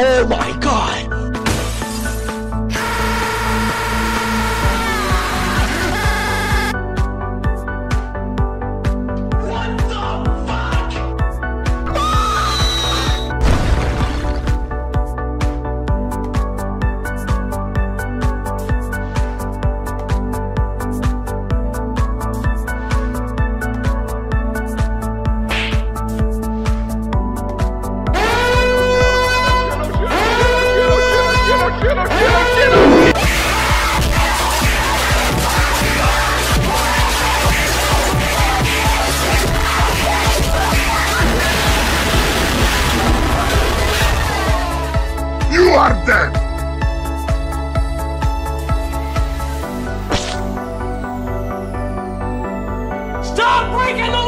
Oh my God. are! Stop breaking the law!